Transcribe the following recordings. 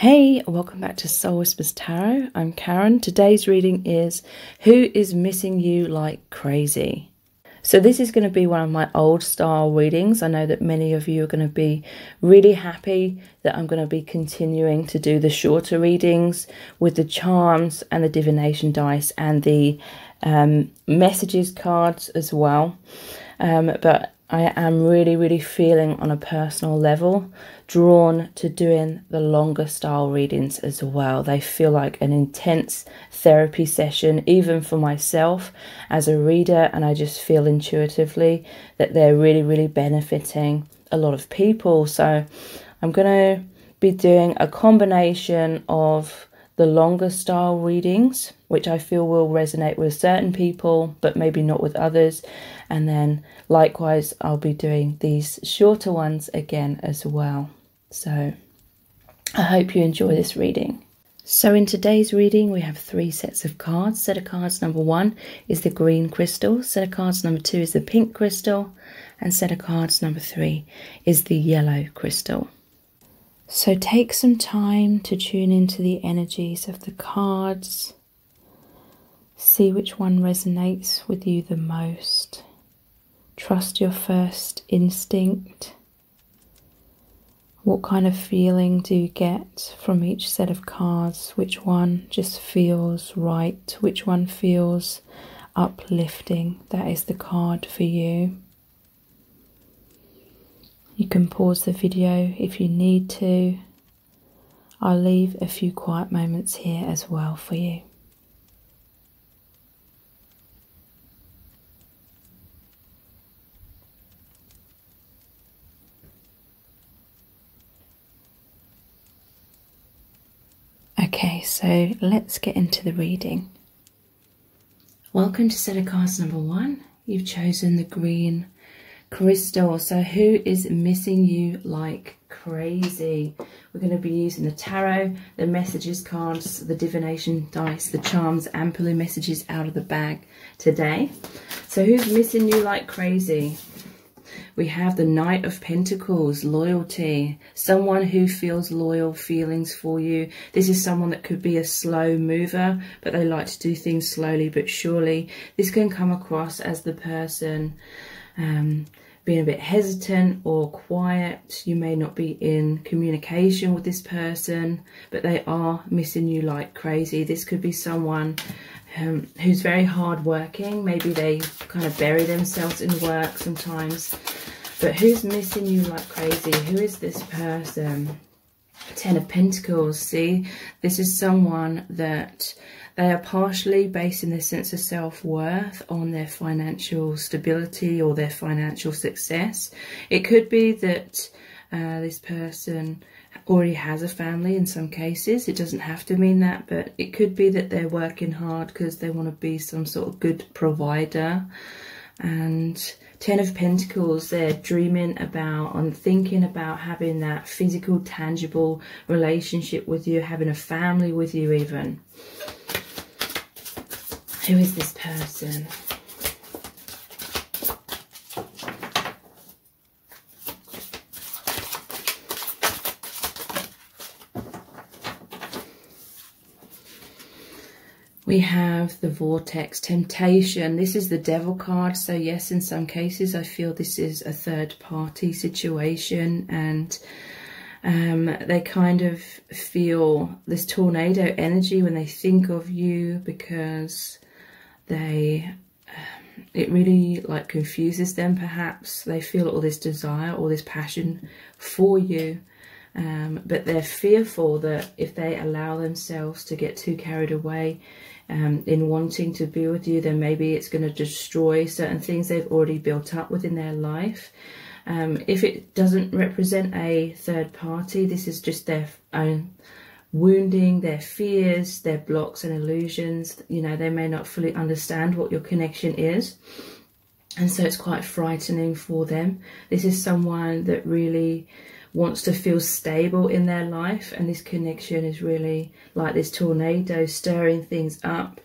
Hey, welcome back to Soul Whispers Tarot. I'm Karen. Today's reading is Who is Missing You Like Crazy? So, this is going to be one of my old style readings. I know that many of you are going to be really happy that I'm going to be continuing to do the shorter readings with the charms and the divination dice and the um, messages cards as well. Um, but I am really, really feeling on a personal level drawn to doing the longer style readings as well. They feel like an intense therapy session, even for myself as a reader, and I just feel intuitively that they're really, really benefiting a lot of people. So I'm going to be doing a combination of the longer style readings, which I feel will resonate with certain people, but maybe not with others. And then likewise, I'll be doing these shorter ones again as well. So I hope you enjoy this reading. So in today's reading, we have three sets of cards. Set of cards number one is the green crystal. Set of cards number two is the pink crystal. And set of cards number three is the yellow crystal. So take some time to tune into the energies of the cards. See which one resonates with you the most. Trust your first instinct. What kind of feeling do you get from each set of cards? Which one just feels right? Which one feels uplifting? That is the card for you. You can pause the video if you need to. I'll leave a few quiet moments here as well for you. Okay, so let's get into the reading. Welcome to set of cards number one. You've chosen the green Crystal, so who is missing you like crazy? We're going to be using the tarot, the messages cards, the divination dice, the charms, and pulling messages out of the bag today. So who's missing you like crazy? We have the Knight of Pentacles, loyalty, someone who feels loyal feelings for you. This is someone that could be a slow mover, but they like to do things slowly but surely. This can come across as the person um, being a bit hesitant or quiet. You may not be in communication with this person, but they are missing you like crazy. This could be someone um, who's very hardworking. Maybe they kind of bury themselves in work sometimes. But who's missing you like crazy? Who is this person? Ten of Pentacles. See, this is someone that they are partially basing their sense of self-worth on their financial stability or their financial success. It could be that uh, this person already has a family in some cases. It doesn't have to mean that, but it could be that they're working hard because they want to be some sort of good provider. And Ten of Pentacles, they're dreaming about and thinking about having that physical, tangible relationship with you, having a family with you even. Who is this person? We have the vortex, temptation. This is the devil card. So yes, in some cases, I feel this is a third party situation and um, they kind of feel this tornado energy when they think of you because they um, it really like confuses them perhaps they feel all this desire all this passion for you um, but they're fearful that if they allow themselves to get too carried away um, in wanting to be with you then maybe it's going to destroy certain things they've already built up within their life um, if it doesn't represent a third party this is just their own wounding, their fears, their blocks and illusions. You know, they may not fully understand what your connection is. And so it's quite frightening for them. This is someone that really wants to feel stable in their life. And this connection is really like this tornado stirring things up.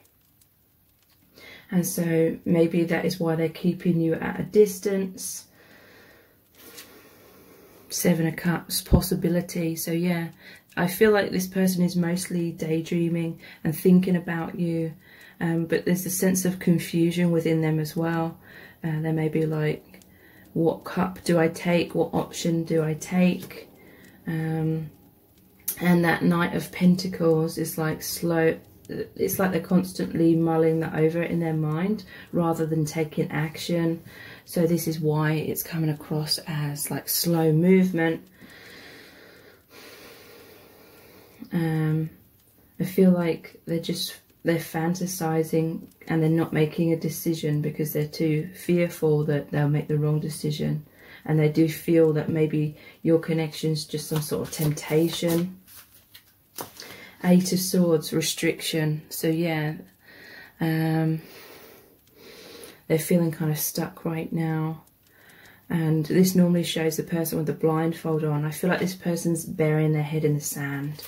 And so maybe that is why they're keeping you at a distance. Seven of Cups, possibility. So yeah, I feel like this person is mostly daydreaming and thinking about you, um, but there's a sense of confusion within them as well. Uh, they may be like, what cup do I take? What option do I take? Um, and that Knight of Pentacles is like slow, it's like they're constantly mulling that over in their mind rather than taking action. So this is why it's coming across as like slow movement. Um, I feel like they're just they're fantasizing and they're not making a decision because they're too fearful that they'll make the wrong decision. And they do feel that maybe your connection's just some sort of temptation. Eight of swords restriction. So yeah um, they're feeling kind of stuck right now. And this normally shows the person with the blindfold on. I feel like this person's burying their head in the sand.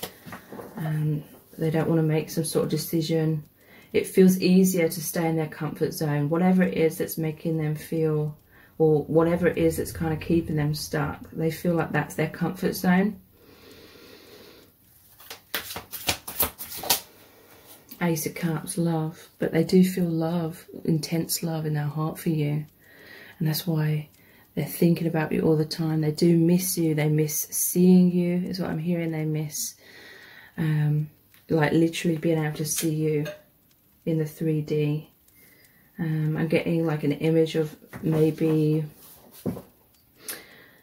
Um, they don't want to make some sort of decision. It feels easier to stay in their comfort zone, whatever it is that's making them feel, or whatever it is that's kind of keeping them stuck. They feel like that's their comfort zone. Ace of Cups, love, but they do feel love, intense love in their heart for you. And that's why they're thinking about you all the time. They do miss you. They miss seeing you, is what I'm hearing. They miss um, like literally being able to see you in the 3D. Um, I'm getting like an image of maybe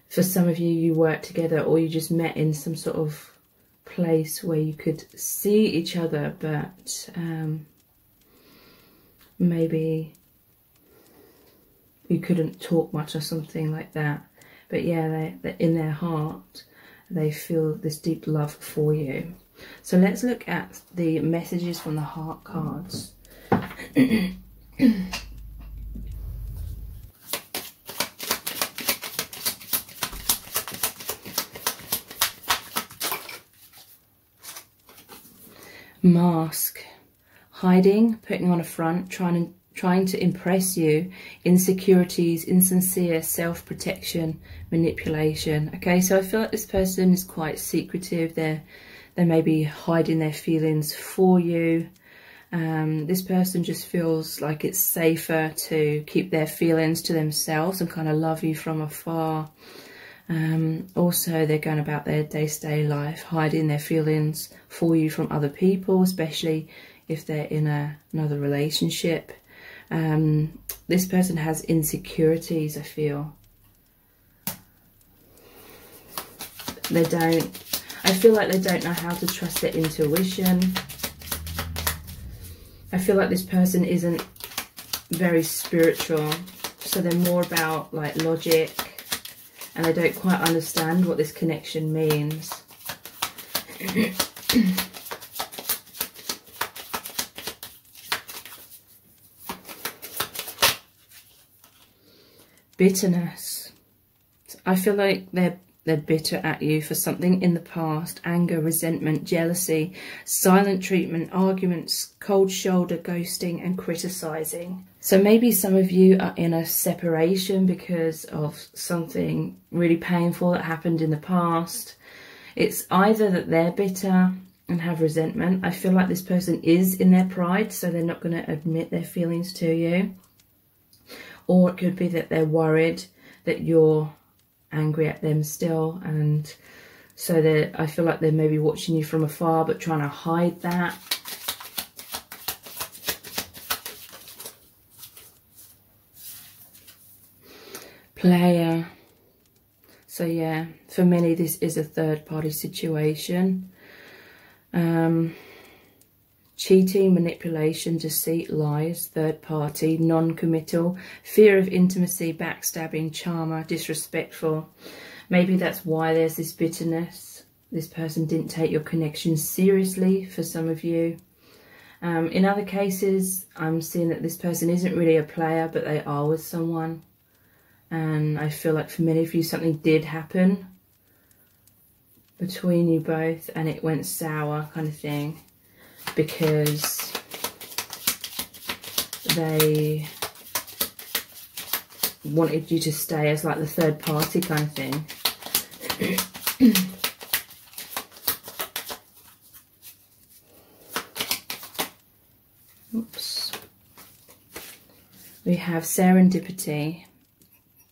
for some of you, you work together or you just met in some sort of place where you could see each other, but um, maybe you couldn't talk much or something like that. But yeah, they, in their heart, they feel this deep love for you. So let's look at the messages from the heart cards. Mask. Hiding, putting on a front, trying to trying to impress you, insecurities, insincere self-protection, manipulation. Okay, so I feel like this person is quite secretive. They're they may be hiding their feelings for you. Um, this person just feels like it's safer to keep their feelings to themselves and kind of love you from afar. Um, also, they're going about their day-to-day -day life, hiding their feelings for you from other people, especially if they're in a, another relationship. Um, this person has insecurities, I feel. They don't I feel like they don't know how to trust their intuition. I feel like this person isn't very spiritual. So they're more about like logic and they don't quite understand what this connection means. Bitterness. I feel like they're they're bitter at you for something in the past, anger, resentment, jealousy, silent treatment, arguments, cold shoulder, ghosting and criticising. So maybe some of you are in a separation because of something really painful that happened in the past. It's either that they're bitter and have resentment. I feel like this person is in their pride, so they're not going to admit their feelings to you. Or it could be that they're worried that you're angry at them still and so that I feel like they're maybe watching you from afar but trying to hide that. Player. So yeah, for many this is a third party situation. Um, cheating, manipulation, deceit, lies, third party, non-committal, fear of intimacy, backstabbing, charmer, disrespectful. Maybe that's why there's this bitterness. This person didn't take your connection seriously for some of you. Um, in other cases, I'm seeing that this person isn't really a player, but they are with someone. And I feel like for many of you, something did happen between you both and it went sour kind of thing because they wanted you to stay as like the third party kind of thing. Oops. We have serendipity,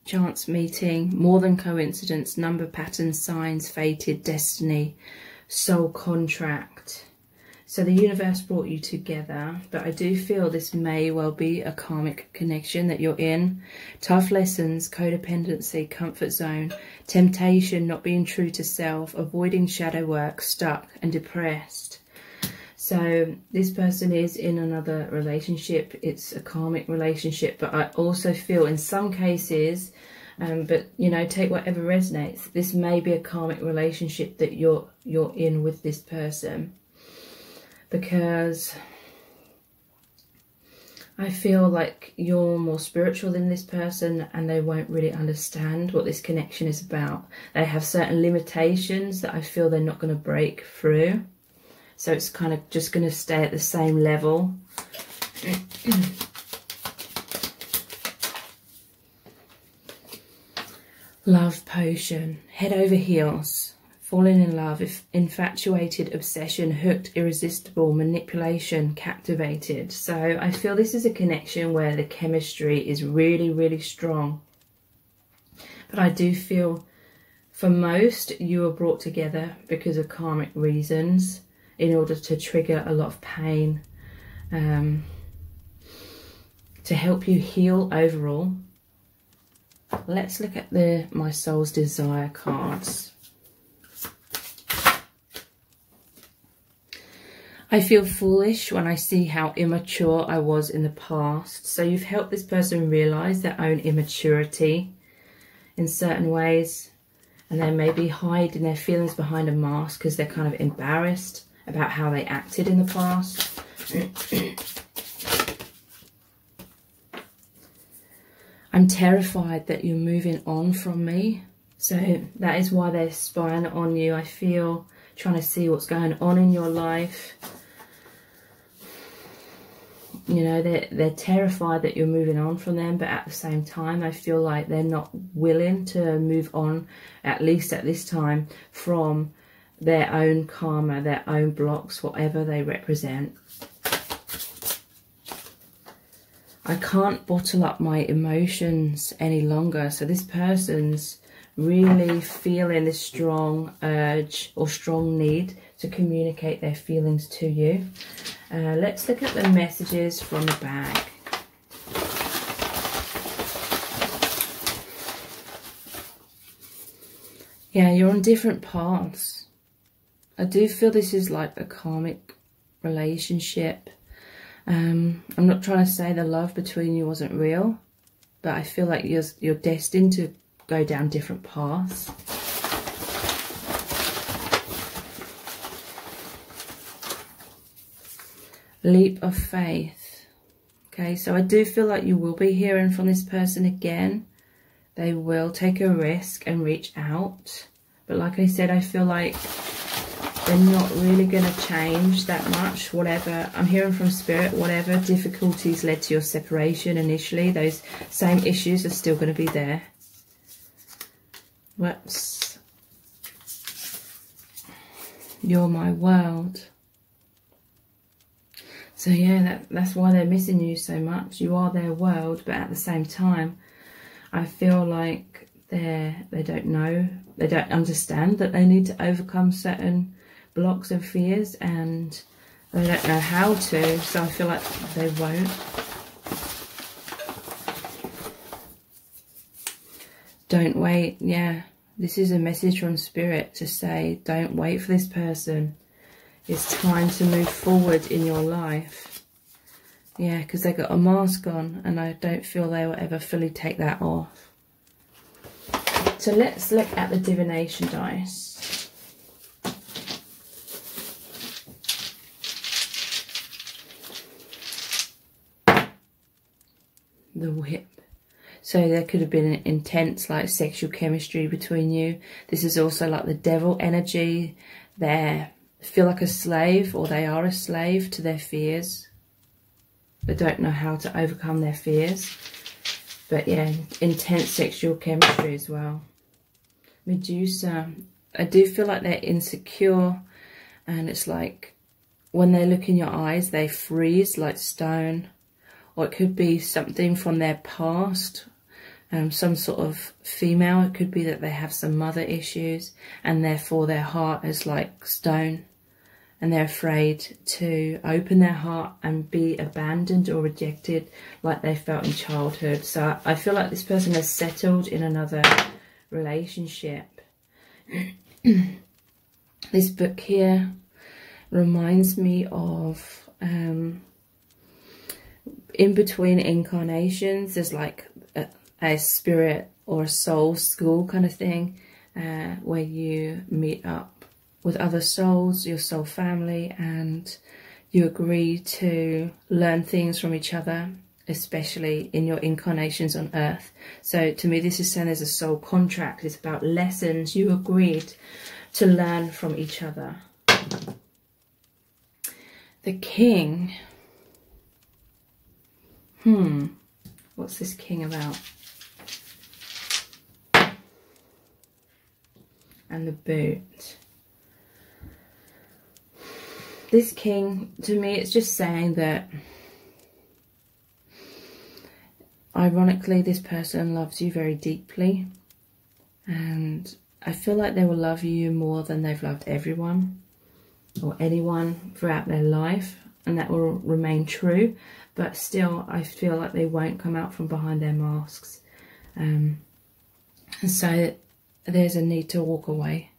chance meeting, more than coincidence, number patterns, signs, fated, destiny, soul contract. So the universe brought you together, but I do feel this may well be a karmic connection that you're in. Tough lessons, codependency, comfort zone, temptation, not being true to self, avoiding shadow work, stuck and depressed. So this person is in another relationship. It's a karmic relationship, but I also feel in some cases, um, but you know, take whatever resonates. This may be a karmic relationship that you're you're in with this person because I feel like you're more spiritual than this person and they won't really understand what this connection is about. They have certain limitations that I feel they're not going to break through. So it's kind of just going to stay at the same level. love potion. Head over heels. Falling in love. Infatuated, obsession, hooked, irresistible, manipulation, captivated. So I feel this is a connection where the chemistry is really, really strong. But I do feel for most you are brought together because of karmic reasons in order to trigger a lot of pain, um, to help you heal overall. Let's look at the My Soul's Desire cards. I feel foolish when I see how immature I was in the past. So you've helped this person realize their own immaturity in certain ways. And they may be hiding their feelings behind a mask because they're kind of embarrassed about how they acted in the past. I'm terrified that you're moving on from me. So that is why they're spying on you. I feel trying to see what's going on in your life. You know, they're, they're terrified that you're moving on from them, but at the same time, I feel like they're not willing to move on, at least at this time, from their own karma, their own blocks, whatever they represent. I can't bottle up my emotions any longer. So this person's really feeling this strong urge or strong need to communicate their feelings to you. Uh, let's look at the messages from the bag. Yeah, you're on different paths. I do feel this is like a karmic relationship. Um, I'm not trying to say the love between you wasn't real, but I feel like you're, you're destined to go down different paths. Leap of faith. Okay, so I do feel like you will be hearing from this person again. They will take a risk and reach out. But like I said, I feel like they're not really going to change that much whatever i'm hearing from spirit whatever difficulties led to your separation initially those same issues are still going to be there whoops you're my world so yeah that, that's why they're missing you so much you are their world but at the same time i feel like they're they don't know they don't understand that they need to overcome certain blocks and fears and they don't know how to, so I feel like they won't. Don't wait, yeah. This is a message from Spirit to say, don't wait for this person. It's time to move forward in your life. Yeah, because they got a mask on and I don't feel they will ever fully take that off. So let's look at the divination dice. the whip. So there could have been an intense like sexual chemistry between you. This is also like the devil energy. They feel like a slave or they are a slave to their fears. They don't know how to overcome their fears. But yeah, intense sexual chemistry as well. Medusa, I do feel like they're insecure and it's like when they look in your eyes, they freeze like stone. Or it could be something from their past, um, some sort of female. It could be that they have some mother issues and therefore their heart is like stone and they're afraid to open their heart and be abandoned or rejected like they felt in childhood. So I feel like this person has settled in another relationship. this book here reminds me of um, in between incarnations, there's like a, spirit or soul school kind of thing uh, where you meet up with other souls, your soul family, and you agree to learn things from each other, especially in your incarnations on earth. So to me, this is seen as a soul contract. It's about lessons you agreed to learn from each other the king. Hmm. What's this king about? And the boot. This king, to me, it's just saying that ironically, this person loves you very deeply. And I feel like they will love you more than they've loved everyone or anyone throughout their life and that will remain true but still I feel like they won't come out from behind their masks um, and so there's a need to walk away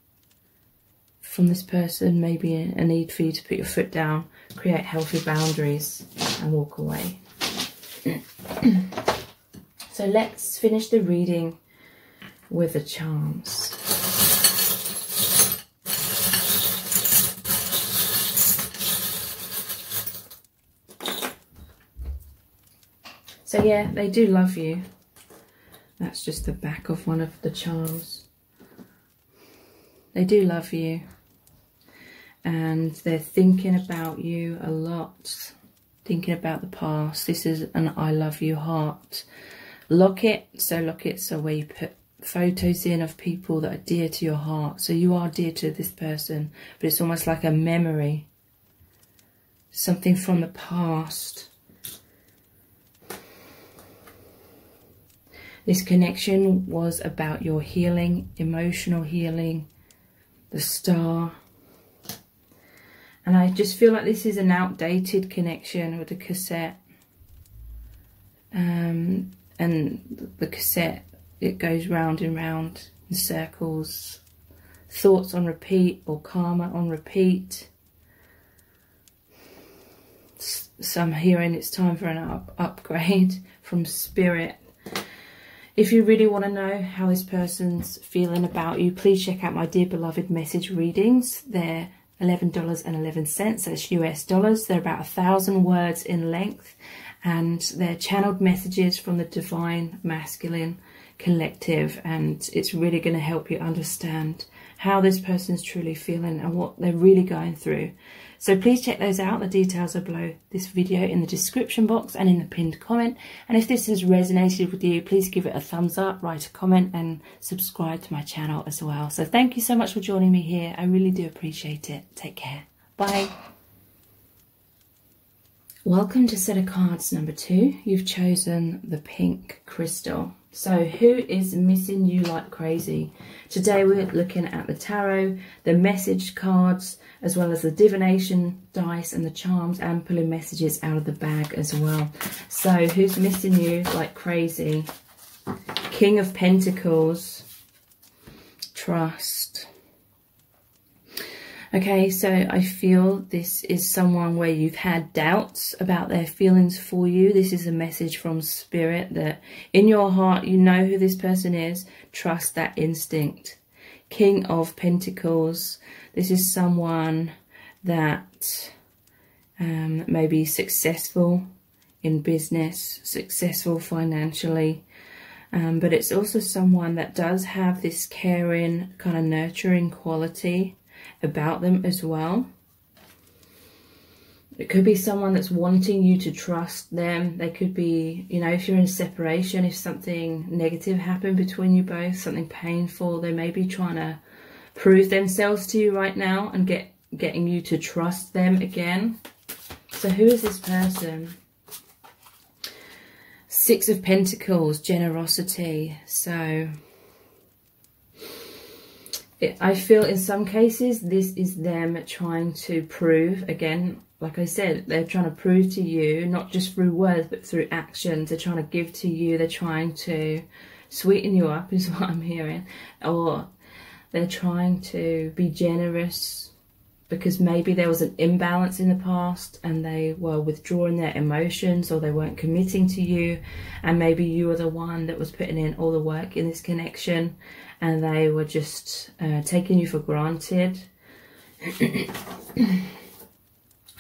from this person maybe a need for you to put your foot down create healthy boundaries and walk away so let's finish the reading with the charms So yeah, they do love you. That's just the back of one of the charms. They do love you. And they're thinking about you a lot. Thinking about the past. This is an I love you heart. Locket. So lockets are where you put photos in of people that are dear to your heart. So you are dear to this person. But it's almost like a memory. Something from the past This connection was about your healing, emotional healing, the star. And I just feel like this is an outdated connection with the cassette. Um, and the cassette, it goes round and round in circles. Thoughts on repeat or karma on repeat. So I'm hearing it's time for an up upgrade from spirit if you really want to know how this person's feeling about you, please check out my Dear Beloved message readings. They're $11.11, that's US dollars. They're about a thousand words in length and they're channeled messages from the Divine Masculine Collective and it's really going to help you understand how this person's truly feeling and what they're really going through. So please check those out. The details are below this video in the description box and in the pinned comment. And if this has resonated with you, please give it a thumbs up, write a comment and subscribe to my channel as well. So thank you so much for joining me here. I really do appreciate it. Take care. Bye. Welcome to set of cards number two. You've chosen the pink crystal. So who is missing you like crazy? Today we're looking at the tarot, the message cards, as well as the divination dice and the charms and pulling messages out of the bag as well. So who's missing you like crazy? King of Pentacles, trust, Okay, so I feel this is someone where you've had doubts about their feelings for you. This is a message from Spirit that in your heart, you know who this person is. Trust that instinct. King of Pentacles. This is someone that um, may be successful in business, successful financially. Um, but it's also someone that does have this caring, kind of nurturing quality about them as well. It could be someone that's wanting you to trust them. They could be, you know, if you're in separation, if something negative happened between you both, something painful, they may be trying to prove themselves to you right now and get getting you to trust them again. So who is this person? Six of Pentacles, generosity. So I feel in some cases this is them trying to prove, again, like I said, they're trying to prove to you, not just through words, but through actions. They're trying to give to you. They're trying to sweeten you up, is what I'm hearing. Or they're trying to be generous because maybe there was an imbalance in the past and they were withdrawing their emotions or they weren't committing to you and maybe you were the one that was putting in all the work in this connection and they were just uh, taking you for granted.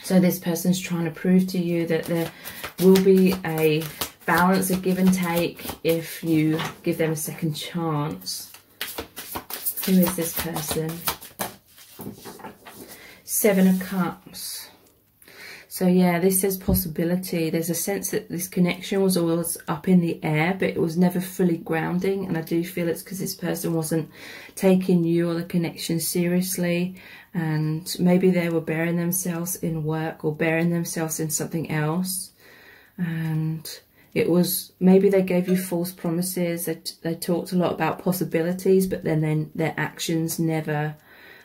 So this person's trying to prove to you that there will be a balance of give and take if you give them a second chance. Who is this person? Seven of Cups. So yeah, this says possibility. There's a sense that this connection was always up in the air, but it was never fully grounding. And I do feel it's because this person wasn't taking you or the connection seriously. And maybe they were burying themselves in work or burying themselves in something else. And it was, maybe they gave you false promises. They, they talked a lot about possibilities, but then, then their actions never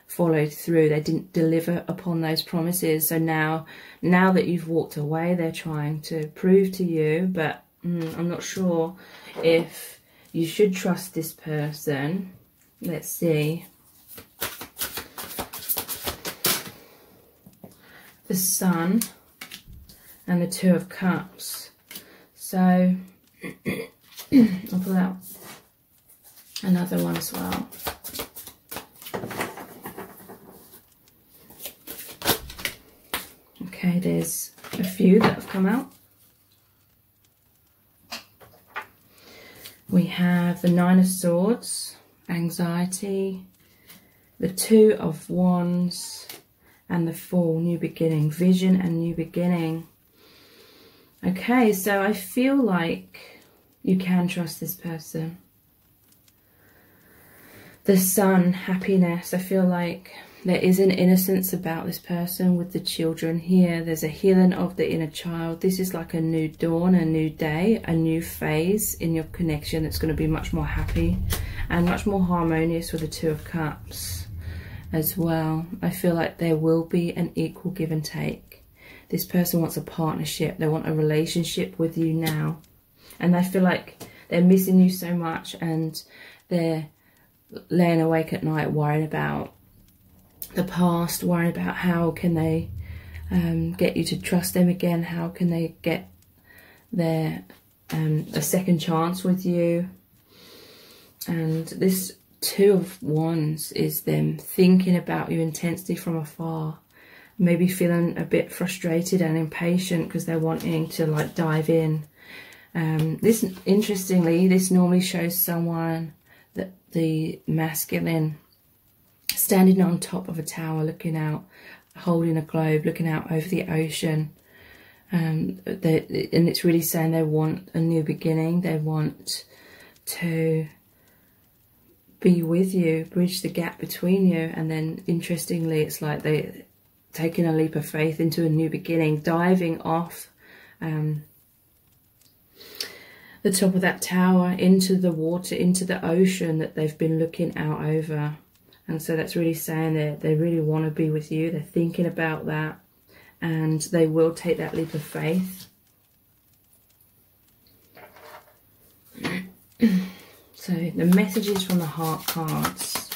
followed through. They didn't deliver upon those promises. So now, now that you've walked away, they're trying to prove to you, but mm, I'm not sure if you should trust this person. Let's see. The Sun and the Two of Cups. So, I'll pull out another one as well. Okay, there's a few that have come out. We have the Nine of Swords, Anxiety, the Two of Wands, and the Four, New Beginning, Vision and New Beginning. Okay, so I feel like you can trust this person. The Sun, Happiness, I feel like there is an innocence about this person with the children here. There's a healing of the inner child. This is like a new dawn, a new day, a new phase in your connection that's going to be much more happy and much more harmonious with the Two of Cups as well. I feel like there will be an equal give and take. This person wants a partnership. They want a relationship with you now. And I feel like they're missing you so much and they're laying awake at night worrying about the past, worrying about how can they um, get you to trust them again, how can they get their um, a second chance with you. And this Two of Wands is them thinking about you intensely from afar. Maybe feeling a bit frustrated and impatient because they're wanting to like dive in. Um, this, interestingly, this normally shows someone that the masculine standing on top of a tower looking out, holding a globe, looking out over the ocean. Um, they, and it's really saying they want a new beginning. They want to be with you, bridge the gap between you. And then interestingly, it's like they taking a leap of faith into a new beginning, diving off um, the top of that tower into the water, into the ocean that they've been looking out over. And so that's really saying that they really want to be with you. They're thinking about that and they will take that leap of faith. so the messages from the heart cards.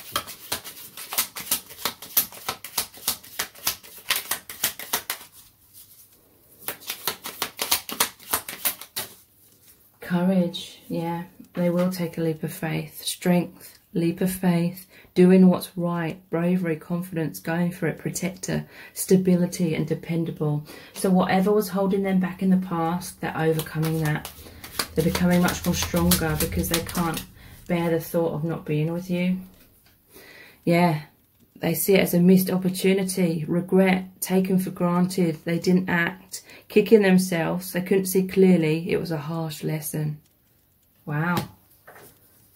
Courage, yeah, they will take a leap of faith. Strength, leap of faith, doing what's right, bravery, confidence, going for it, protector, stability and dependable. So whatever was holding them back in the past, they're overcoming that. They're becoming much more stronger because they can't bear the thought of not being with you. Yeah, they see it as a missed opportunity, regret, taken for granted, they didn't act, kicking themselves, they couldn't see clearly, it was a harsh lesson. Wow.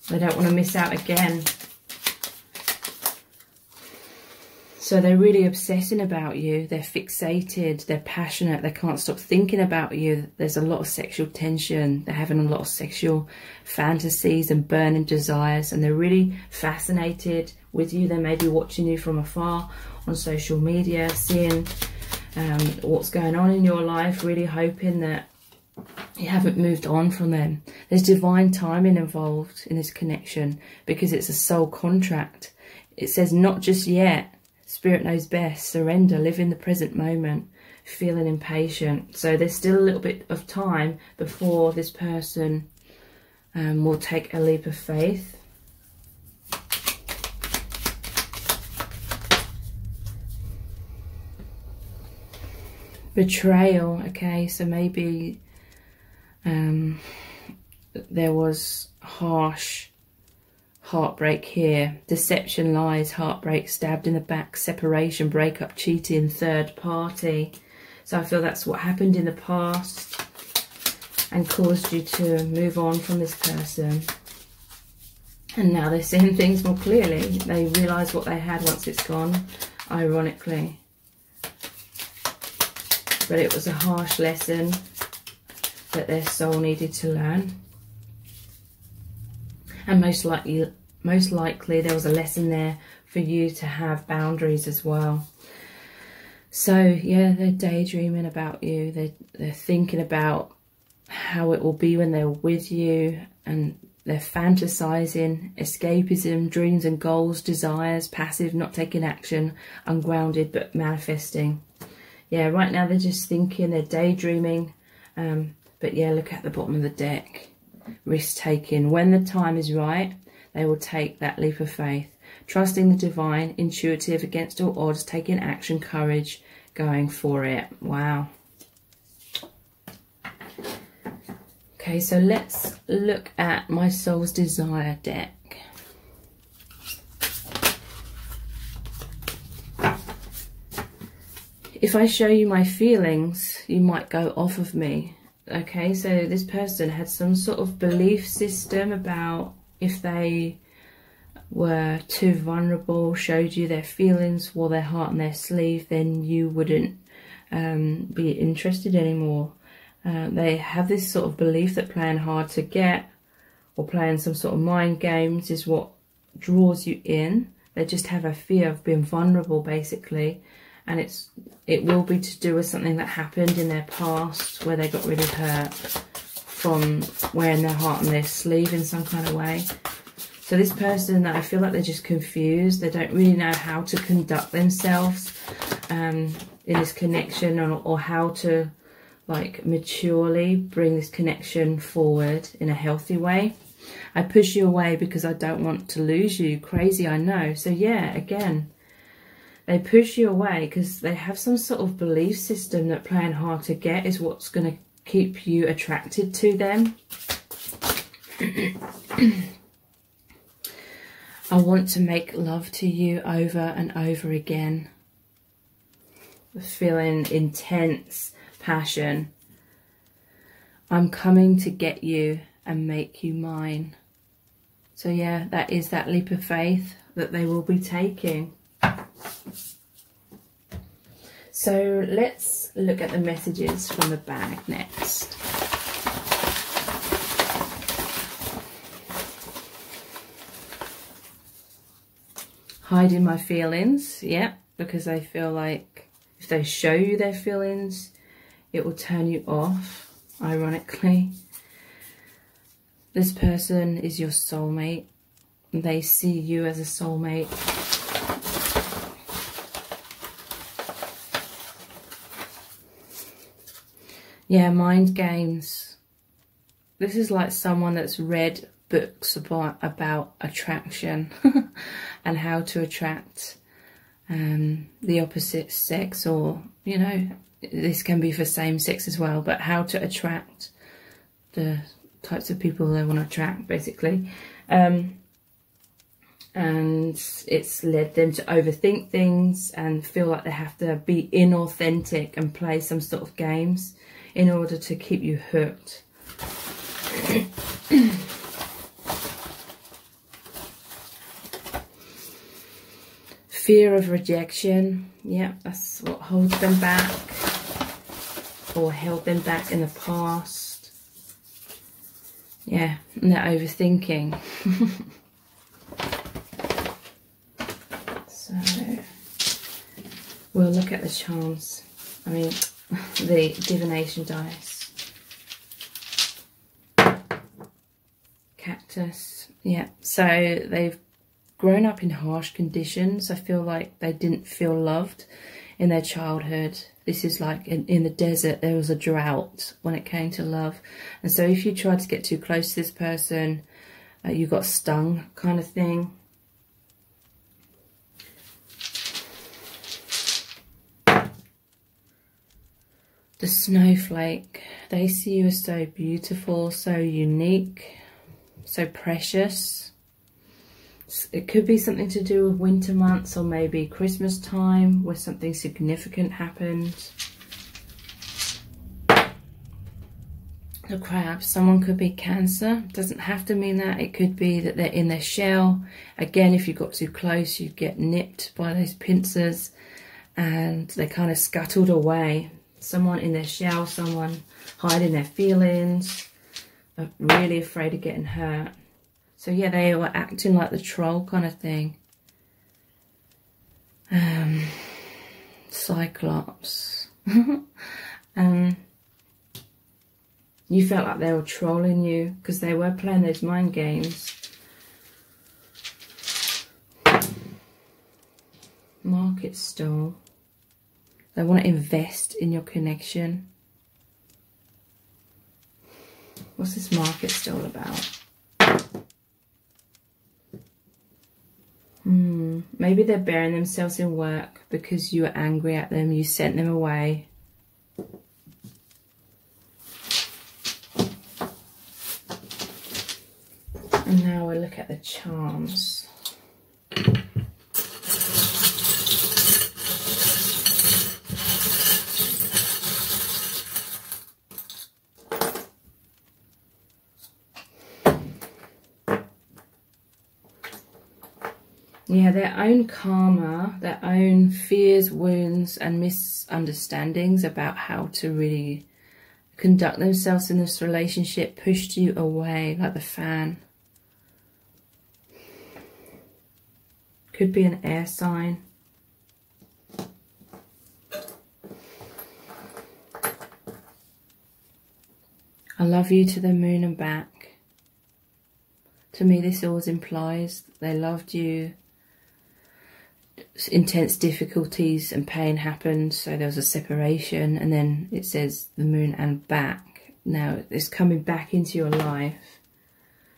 They don't want to miss out again. So they're really obsessing about you. They're fixated. They're passionate. They can't stop thinking about you. There's a lot of sexual tension. They're having a lot of sexual fantasies and burning desires. And they're really fascinated with you. They may be watching you from afar on social media, seeing um, what's going on in your life, really hoping that you haven't moved on from them. There's divine timing involved in this connection because it's a soul contract. It says not just yet, Spirit knows best. Surrender. Live in the present moment. Feeling impatient. So there's still a little bit of time before this person um, will take a leap of faith. Betrayal. Okay, so maybe um, there was harsh heartbreak here, deception, lies, heartbreak, stabbed in the back, separation, breakup, cheating, third party. So I feel that's what happened in the past and caused you to move on from this person. And now they're seeing things more clearly. They realise what they had once it's gone, ironically. But it was a harsh lesson that their soul needed to learn. And most likely most likely there was a lesson there for you to have boundaries as well. So yeah they're daydreaming about you. They're, they're thinking about how it will be when they're with you. And they're fantasizing escapism dreams and goals desires passive not taking action ungrounded but manifesting. Yeah right now they're just thinking they're daydreaming um, but yeah look at the bottom of the deck risk taking. When the time is right, they will take that leap of faith. Trusting the divine, intuitive, against all odds, taking action, courage, going for it. Wow. Okay, so let's look at my soul's desire deck. If I show you my feelings, you might go off of me okay so this person had some sort of belief system about if they were too vulnerable showed you their feelings wore their heart on their sleeve then you wouldn't um, be interested anymore. Uh, they have this sort of belief that playing hard to get or playing some sort of mind games is what draws you in. They just have a fear of being vulnerable basically and it's it will be to do with something that happened in their past where they got really hurt from wearing their heart on their sleeve in some kind of way. So this person, I feel like they're just confused. They don't really know how to conduct themselves um, in this connection or, or how to like maturely bring this connection forward in a healthy way. I push you away because I don't want to lose you. Crazy, I know. So yeah, again, they push you away because they have some sort of belief system that playing hard to get is what's going to keep you attracted to them. I want to make love to you over and over again. Feeling intense passion. I'm coming to get you and make you mine. So yeah, that is that leap of faith that they will be taking. So let's look at the messages from the bag next. Hiding my feelings, yeah, because they feel like if they show you their feelings, it will turn you off, ironically. This person is your soulmate. They see you as a soulmate Yeah, mind games. This is like someone that's read books about, about attraction and how to attract um, the opposite sex or, you know, this can be for same sex as well, but how to attract the types of people they want to attract, basically. Um, and it's led them to overthink things and feel like they have to be inauthentic and play some sort of games in order to keep you hooked. fear of rejection. Yeah, that's what holds them back or held them back in the past. Yeah, and they're overthinking. so, we'll look at the charms. I mean, the divination dice. Cactus. Yeah, so they've grown up in harsh conditions. I feel like they didn't feel loved in their childhood. This is like in, in, the desert, there was a drought when it came to love. And so if you tried to get too close to this person, uh, you got stung kind of thing. The snowflake, they see you as so beautiful, so unique, so precious it could be something to do with winter months or maybe Christmas time where something significant happened. The crab, someone could be cancer. Doesn't have to mean that. It could be that they're in their shell. Again, if you got too close, you get nipped by those pincers and they kind of scuttled away. Someone in their shell, someone hiding their feelings, really afraid of getting hurt. So yeah, they were acting like the troll kind of thing. Um, Cyclops. um, you felt like they were trolling you because they were playing those mind games. Market stall. They want to invest in your connection. What's this market still about? Hmm. Maybe they're burying themselves in work because you were angry at them, you sent them away. And now we'll look at the charms. Yeah, their own karma, their own fears, wounds, and misunderstandings about how to really conduct themselves in this relationship pushed you away like the fan. Could be an air sign. I love you to the moon and back. To me, this always implies they loved you intense difficulties and pain happened. So there was a separation, and then it says the moon and back. Now it's coming back into your life.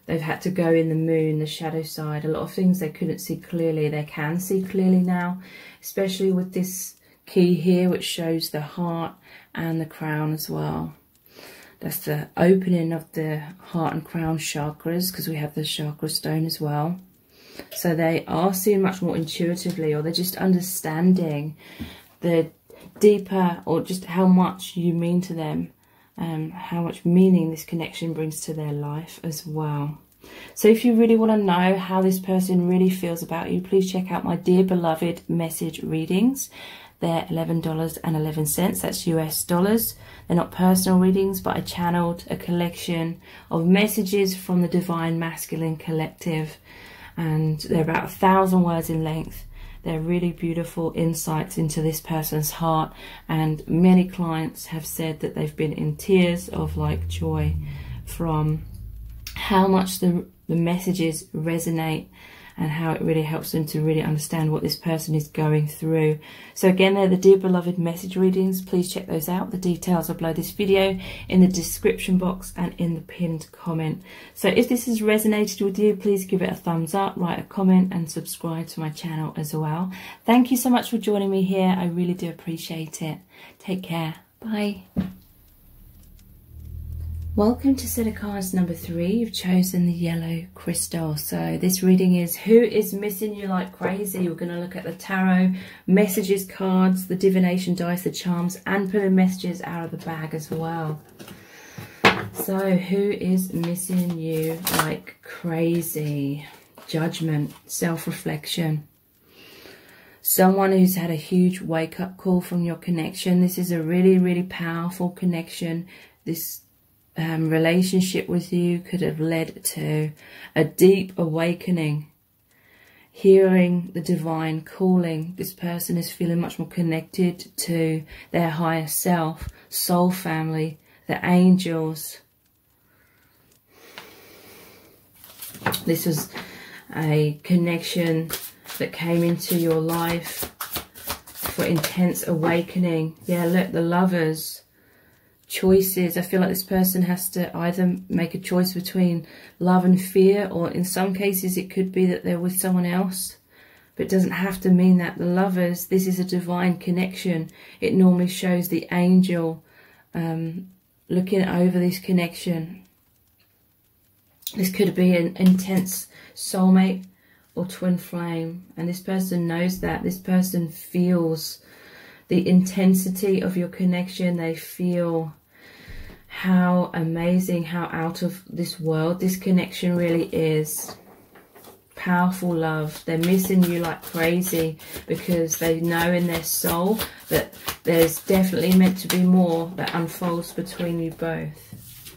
They've had to go in the moon, the shadow side. A lot of things they couldn't see clearly, they can see clearly now, especially with this key here, which shows the heart and the crown as well. That's the opening of the heart and crown chakras because we have the chakra stone as well. So they are seeing much more intuitively or they're just understanding the deeper or just how much you mean to them, um, how much meaning this connection brings to their life as well. So if you really want to know how this person really feels about you, please check out my Dear Beloved message readings. They're $11.11. That's US dollars. They're not personal readings, but I channeled a collection of messages from the Divine Masculine Collective and they're about a thousand words in length. They're really beautiful insights into this person's heart, and many clients have said that they've been in tears of like joy from how much the, the messages resonate and how it really helps them to really understand what this person is going through. So again, they're the Dear Beloved message readings. Please check those out. The details are below this video in the description box and in the pinned comment. So if this has resonated with you, please give it a thumbs up, write a comment and subscribe to my channel as well. Thank you so much for joining me here. I really do appreciate it. Take care. Bye. Welcome to set of cards number three. You've chosen the yellow crystal. So this reading is Who is Missing You Like Crazy? We're going to look at the tarot, messages cards, the divination dice, the charms, and pulling messages out of the bag as well. So who is missing you like crazy? Judgment, self-reflection. someone who's had a huge wake up call from your connection. This is a really, really powerful connection. This um, relationship with you could have led to a deep awakening. Hearing the divine calling, this person is feeling much more connected to their higher self, soul family, the angels. This was a connection that came into your life for intense awakening. Yeah, look, the lovers, choices. I feel like this person has to either make a choice between love and fear, or in some cases it could be that they're with someone else. But it doesn't have to mean that the lovers, this is a divine connection. It normally shows the angel um, looking over this connection. This could be an intense soulmate or twin flame. And this person knows that. This person feels the intensity of your connection. They feel how amazing, how out of this world this connection really is. Powerful love. They're missing you like crazy because they know in their soul that there's definitely meant to be more that unfolds between you both.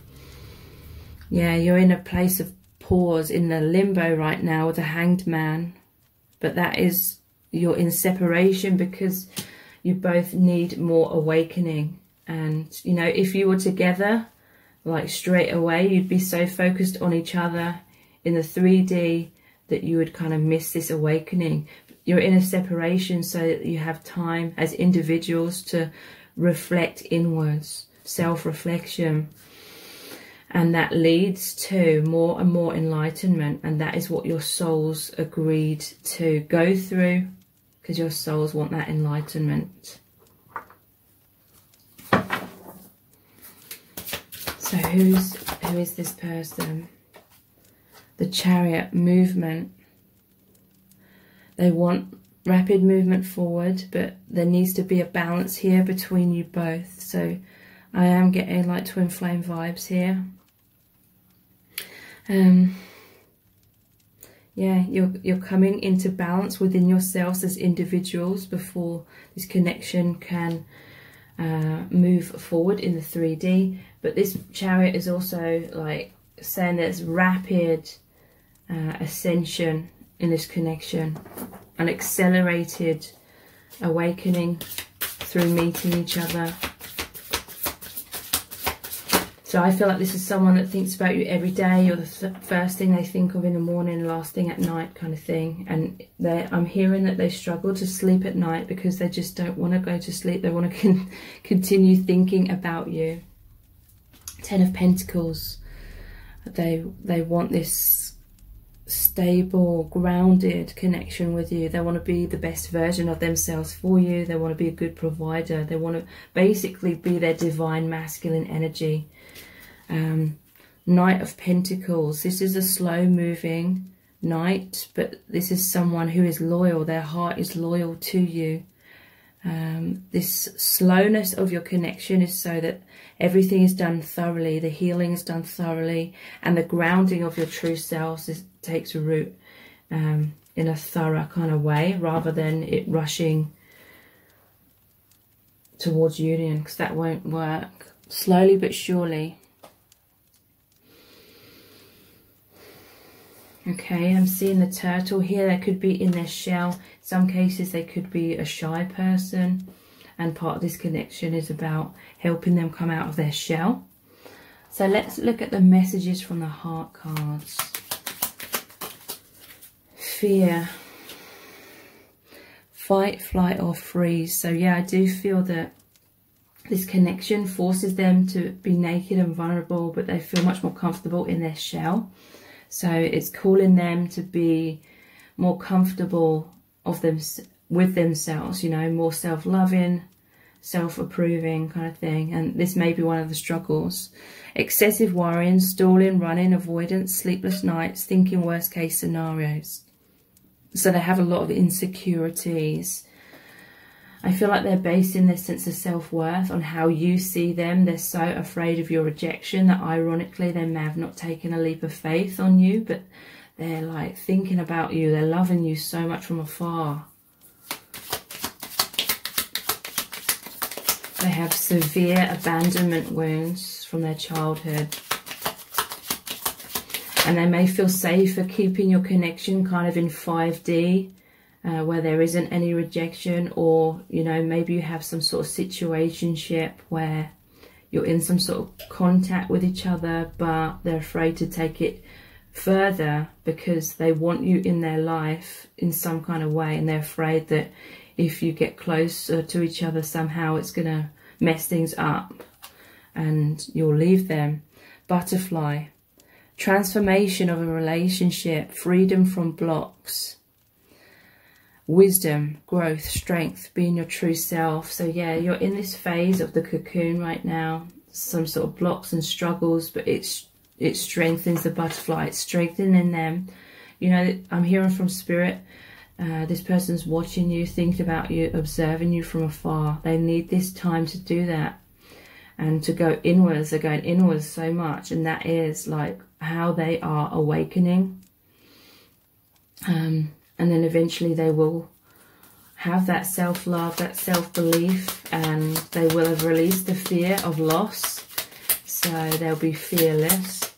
Yeah, you're in a place of pause in the limbo right now with a hanged man. But that is, you're in separation because you both need more awakening. And, you know, if you were together, like straight away, you'd be so focused on each other in the 3D that you would kind of miss this awakening. You're in a separation so that you have time as individuals to reflect inwards, self-reflection and that leads to more and more enlightenment and that is what your souls agreed to go through because your souls want that enlightenment. So who's who is this person? The chariot movement. They want rapid movement forward but there needs to be a balance here between you both. So I am getting like twin flame vibes here. Um, yeah, you're, you're coming into balance within yourselves as individuals before this connection can uh, move forward in the 3D. But this chariot is also like saying there's rapid uh, ascension in this connection, an accelerated awakening through meeting each other so I feel like this is someone that thinks about you every day. You're the th first thing they think of in the morning, last thing at night kind of thing. And I'm hearing that they struggle to sleep at night because they just don't want to go to sleep. They want to con continue thinking about you. Ten of Pentacles. They, they want this stable, grounded connection with you. They want to be the best version of themselves for you. They want to be a good provider. They want to basically be their divine masculine energy. Um, Knight of Pentacles. This is a slow moving knight, but this is someone who is loyal. Their heart is loyal to you. Um, this slowness of your connection is so that everything is done thoroughly, the healing is done thoroughly, and the grounding of your true selves is, takes root um, in a thorough kind of way rather than it rushing towards union because that won't work. Slowly but surely, Okay, I'm seeing the turtle here. They could be in their shell. In some cases, they could be a shy person. And part of this connection is about helping them come out of their shell. So let's look at the messages from the heart cards. Fear. Fight, flight or freeze. So yeah, I do feel that this connection forces them to be naked and vulnerable, but they feel much more comfortable in their shell. So it's calling them to be more comfortable of them with themselves, you know, more self-loving, self-approving kind of thing. And this may be one of the struggles. Excessive worrying, stalling, running, avoidance, sleepless nights, thinking worst case scenarios. So they have a lot of insecurities I feel like they're basing their sense of self-worth on how you see them. They're so afraid of your rejection that ironically they may have not taken a leap of faith on you, but they're like thinking about you. They're loving you so much from afar. They have severe abandonment wounds from their childhood and they may feel safer keeping your connection kind of in 5D uh, where there isn't any rejection, or, you know, maybe you have some sort of situationship where you're in some sort of contact with each other, but they're afraid to take it further because they want you in their life in some kind of way, and they're afraid that if you get closer to each other somehow it's going to mess things up and you'll leave them. Butterfly, transformation of a relationship, freedom from blocks, wisdom, growth, strength, being your true self. So yeah, you're in this phase of the cocoon right now, some sort of blocks and struggles, but it's it strengthens the butterfly, it's strengthening them. You know, I'm hearing from spirit uh, this person's watching you, thinking about you, observing you from afar. They need this time to do that and to go inwards. They're going inwards so much, and that is like how they are awakening. Um, and then eventually they will have that self love, that self belief, and they will have released the fear of loss. So they'll be fearless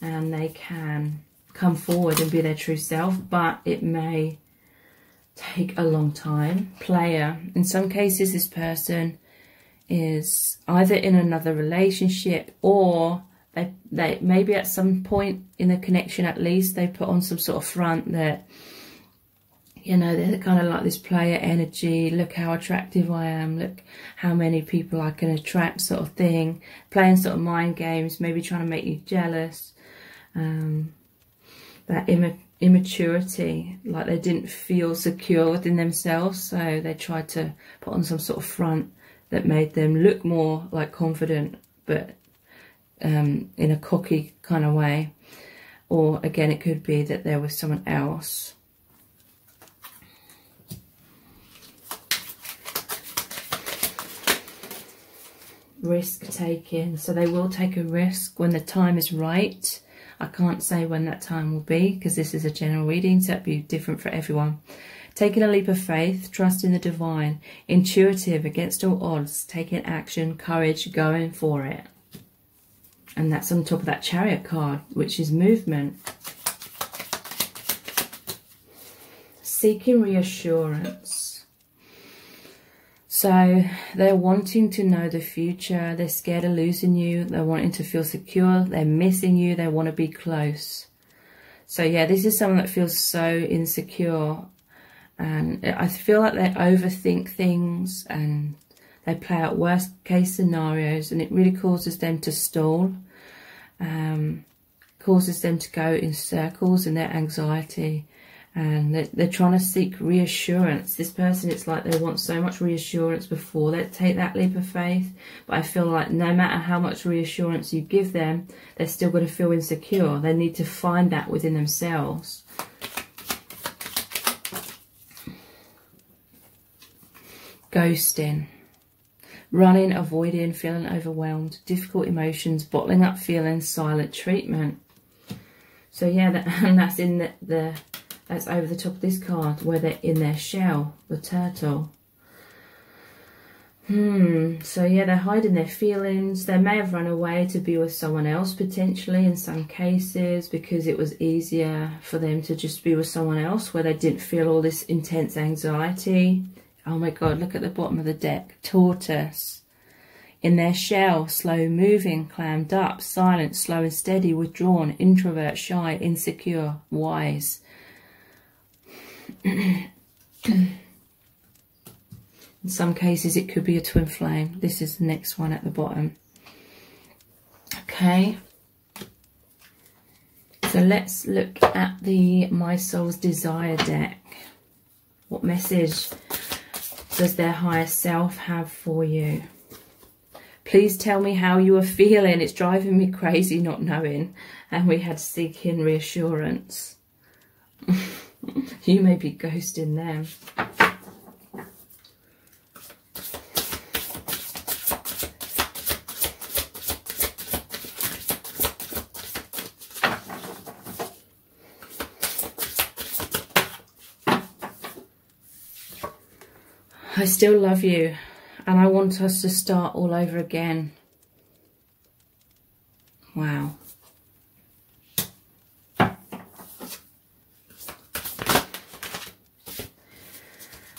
and they can come forward and be their true self, but it may take a long time. Player, in some cases, this person is either in another relationship or they, they maybe at some point in the connection at least they put on some sort of front that you know they're kind of like this player energy look how attractive i am look how many people i can attract sort of thing playing sort of mind games maybe trying to make you jealous um, that image immaturity, like they didn't feel secure within themselves, so they tried to put on some sort of front that made them look more like confident, but um, in a cocky kind of way. Or again, it could be that there was someone else. Risk taking. So they will take a risk when the time is right I can't say when that time will be because this is a general reading, so it'll be different for everyone. Taking a leap of faith, trust in the divine, intuitive against all odds, taking action, courage, going for it. And that's on top of that chariot card, which is movement. Seeking reassurance. So they're wanting to know the future. They're scared of losing you. They're wanting to feel secure. They're missing you. They want to be close. So yeah, this is someone that feels so insecure. And I feel like they overthink things and they play out worst case scenarios and it really causes them to stall. Um, causes them to go in circles in their anxiety and they're, they're, trying to seek reassurance. This person, it's like they want so much reassurance before they take that leap of faith. But I feel like no matter how much reassurance you give them, they're still going to feel insecure. They need to find that within themselves. Ghosting. Running, avoiding, feeling overwhelmed, difficult emotions, bottling up feelings, silent treatment. So yeah, that, and that's in the, the that's over the top of this card where they're in their shell, the turtle. Hmm, so yeah, they're hiding their feelings. They may have run away to be with someone else potentially in some cases because it was easier for them to just be with someone else where they didn't feel all this intense anxiety. Oh my God, look at the bottom of the deck. Tortoise. In their shell, slow moving, clammed up, silent, slow and steady, withdrawn, introvert, shy, insecure, wise. In some cases it could be a twin flame. This is the next one at the bottom. Okay. So let's look at the My Soul's Desire deck. What message does their higher self have for you? Please tell me how you are feeling. It's driving me crazy not knowing. And we had seeking reassurance. you may be ghosting them. I still love you. And I want us to start all over again. Wow.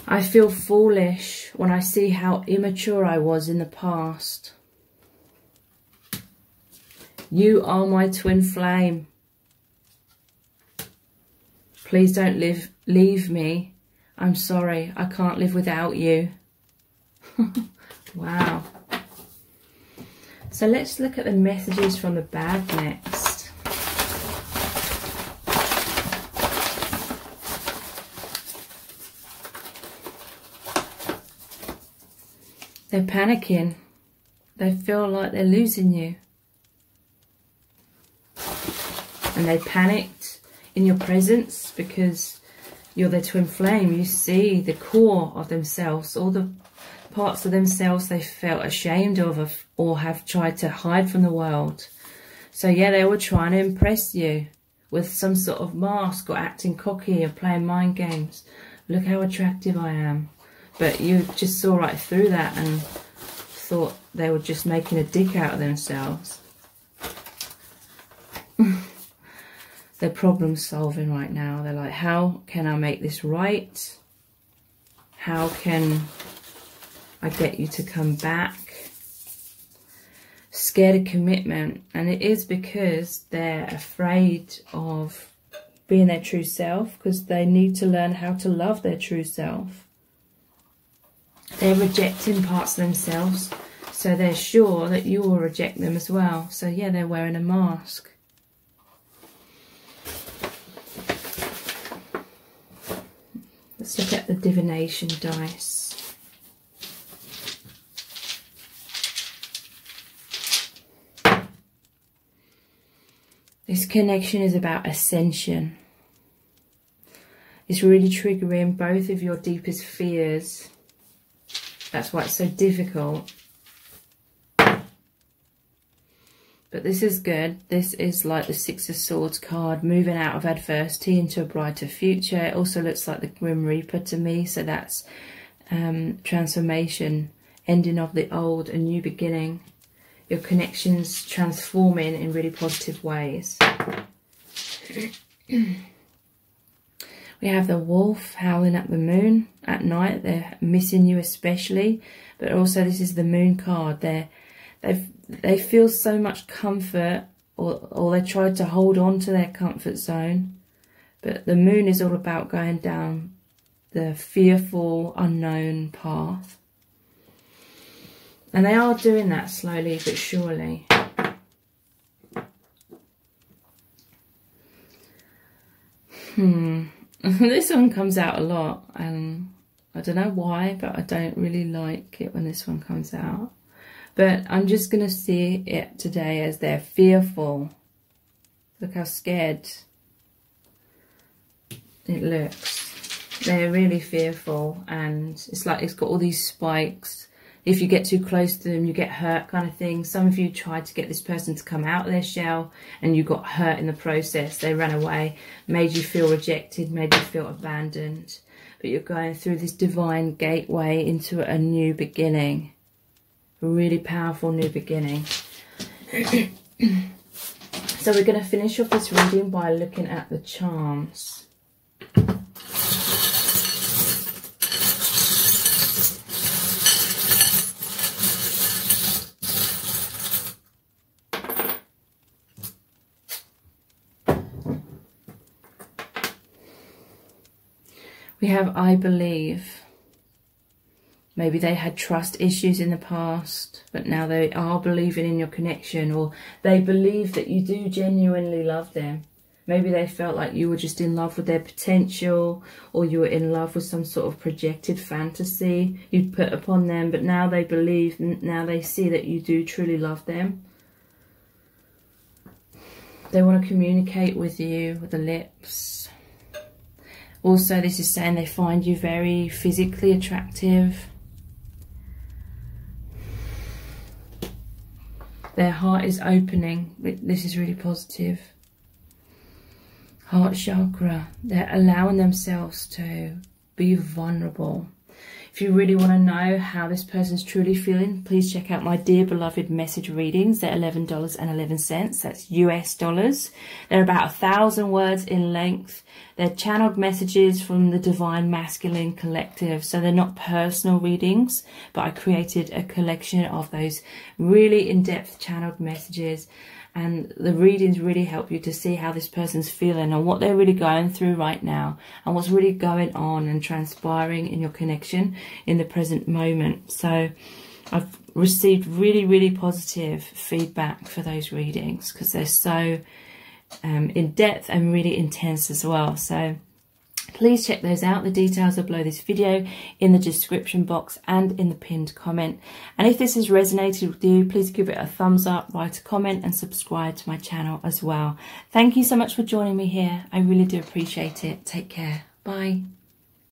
I feel foolish when I see how immature I was in the past. You are my twin flame. Please don't live, leave me. I'm sorry, I can't live without you. wow. So let's look at the messages from the bag next. They're panicking. They feel like they're losing you. And they panicked in your presence because you're their twin flame. You see the core of themselves, all the parts of themselves they felt ashamed of or have tried to hide from the world. So yeah, they were trying to impress you with some sort of mask or acting cocky or playing mind games. Look how attractive I am. But you just saw right through that and thought they were just making a dick out of themselves. They're problem solving right now. They're like, how can I make this right? How can I get you to come back? Scared of commitment. And it is because they're afraid of being their true self because they need to learn how to love their true self. They're rejecting parts of themselves, so they're sure that you will reject them as well. So yeah, they're wearing a mask. Let's look at the divination dice. This connection is about ascension. It's really triggering both of your deepest fears that's why it's so difficult. But this is good. This is like the Six of Swords card, moving out of adversity into a brighter future. It also looks like the Grim Reaper to me. So that's um, transformation, ending of the old, a new beginning. Your connections transforming in really positive ways. We have the wolf howling at the moon at night. They're missing you especially. But also this is the moon card. They're, they they feel so much comfort or, or they try to hold on to their comfort zone. But the moon is all about going down the fearful, unknown path. And they are doing that slowly but surely. Hmm. this one comes out a lot and I don't know why but I don't really like it when this one comes out. But I'm just going to see it today as they're fearful. Look how scared it looks. They're really fearful and it's like it's got all these spikes if you get too close to them, you get hurt kind of thing. Some of you tried to get this person to come out of their shell and you got hurt in the process. They ran away, made you feel rejected, made you feel abandoned. But you're going through this divine gateway into a new beginning. A really powerful new beginning. so we're going to finish off this reading by looking at the charms. We have I believe. Maybe they had trust issues in the past, but now they are believing in your connection, or they believe that you do genuinely love them. Maybe they felt like you were just in love with their potential, or you were in love with some sort of projected fantasy you'd put upon them, but now they believe, now they see that you do truly love them. They want to communicate with you with the lips, also, this is saying they find you very physically attractive. Their heart is opening. This is really positive. Heart chakra. They're allowing themselves to be vulnerable. If you really want to know how this person's truly feeling, please check out my Dear Beloved message readings. They're $11.11. That's US dollars. They're about a thousand words in length. They're channeled messages from the Divine Masculine Collective. So they're not personal readings, but I created a collection of those really in-depth channeled messages and the readings really help you to see how this person's feeling and what they're really going through right now and what's really going on and transpiring in your connection in the present moment. So I've received really, really positive feedback for those readings because they're so um, in depth and really intense as well. So Please check those out. The details are below this video in the description box and in the pinned comment. And if this has resonated with you, please give it a thumbs up, write a comment and subscribe to my channel as well. Thank you so much for joining me here. I really do appreciate it. Take care. Bye.